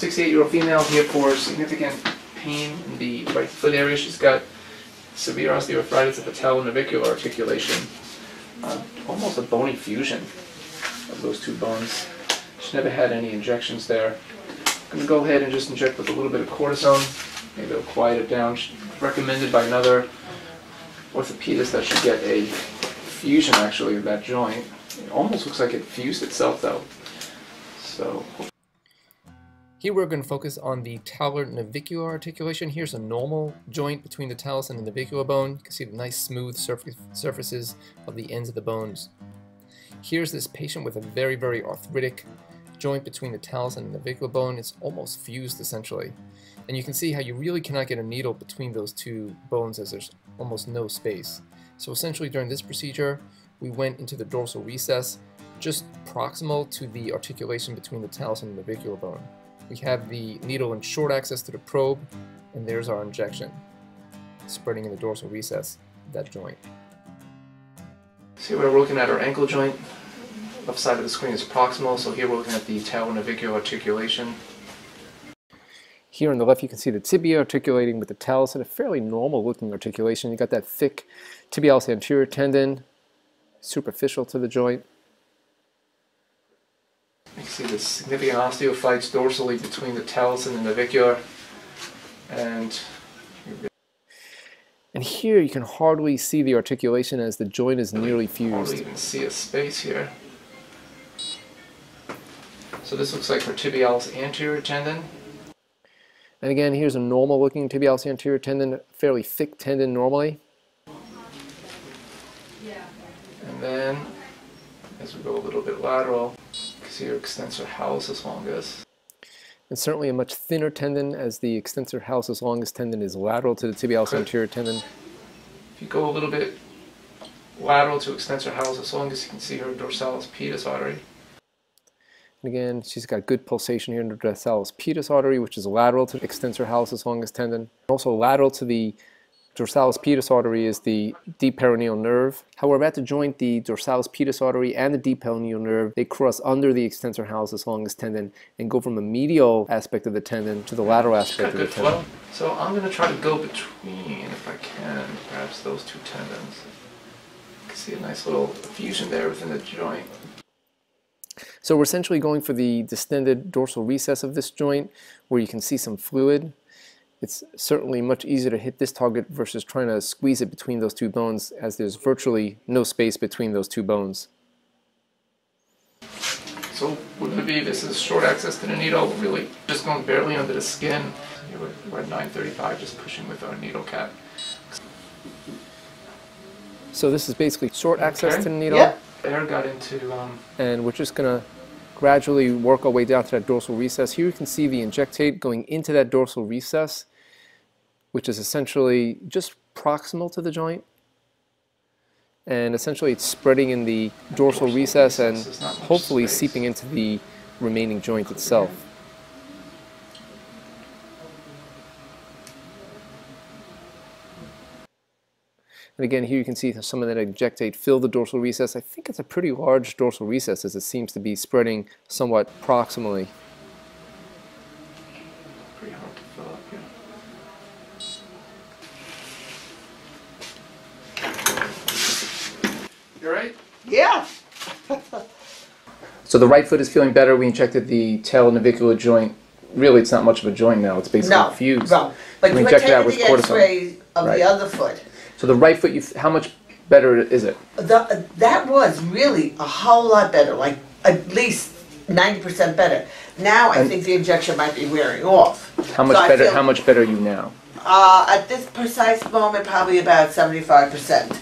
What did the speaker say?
68-year-old female here for significant pain in the right foot area. She's got severe osteoarthritis of the talonavicular articulation, uh, almost a bony fusion of those two bones. She never had any injections there. I'm going to go ahead and just inject with a little bit of cortisone. Maybe it'll quiet it down. She recommended by another orthopedist that she get a fusion actually of that joint. It almost looks like it fused itself though. So here we're going to focus on the talar navicular articulation. Here's a normal joint between the talus and the navicular bone. You can see the nice smooth surface, surfaces of the ends of the bones. Here's this patient with a very, very arthritic joint between the talus and the navicular bone. It's almost fused essentially. And you can see how you really cannot get a needle between those two bones as there's almost no space. So essentially during this procedure, we went into the dorsal recess just proximal to the articulation between the talus and the navicular bone. We have the needle in short axis to the probe, and there's our injection, spreading in the dorsal recess of that joint. See we're looking at our ankle joint. Left side of the screen is proximal, so here we're looking at the talonavicular articulation. Here on the left you can see the tibia articulating with the talus in a fairly normal looking articulation. You got that thick tibialis anterior tendon superficial to the joint. You can see the significant osteophytes dorsally between the talus and the navicular. And and here you can hardly see the articulation as the joint is nearly fused. Hardly even see a space here. So this looks like her tibialis anterior tendon. And again, here's a normal looking tibialis anterior tendon, fairly thick tendon normally. And then, as we go a little bit lateral, your extensor hallucis longus. And certainly a much thinner tendon as the extensor hallucis longus tendon is lateral to the tibialis anterior tendon. If you go a little bit lateral to extensor hallucis longus, you can see her dorsalis pedis artery. And again, she's got good pulsation here in the dorsalis pedis artery, which is lateral to the extensor hallucis longus tendon. Also lateral to the dorsalis pedis artery is the deep peroneal nerve. However, at the joint, the dorsalis pedis artery and the deep peroneal nerve, they cross under the extensor hallucis longus tendon and go from the medial aspect of the tendon to the lateral aspect of the tendon. Flow. So I'm going to try to go between, if I can, perhaps those two tendons. You can see a nice little fusion there within the joint. So we're essentially going for the distended dorsal recess of this joint where you can see some fluid it's certainly much easier to hit this target versus trying to squeeze it between those two bones as there's virtually no space between those two bones. So with the be this is short axis to the needle, really just going barely under the skin. We're at 935, just pushing with our needle cap. So this is basically short axis okay. to the needle. Yep. Air got into... Um, and we're just going to gradually work our way down to that dorsal recess. Here you can see the injectate going into that dorsal recess which is essentially just proximal to the joint. And essentially it's spreading in the dorsal recess and hopefully seeping into the remaining joint itself. And again, here you can see some of that injectate fill the dorsal recess. I think it's a pretty large dorsal recess as it seems to be spreading somewhat proximally. You right? Yeah. so the right foot is feeling better. We injected the talonavicular joint. Really, it's not much of a joint now. It's basically no, fused. No, but we you injected that with the cortisone. X-ray of right. the other foot. So the right foot, you how much better is it? The, that was really a whole lot better, like at least ninety percent better. Now I and think the injection might be wearing off. How much so better? Feel, how much better are you now? Uh, at this precise moment, probably about seventy-five percent.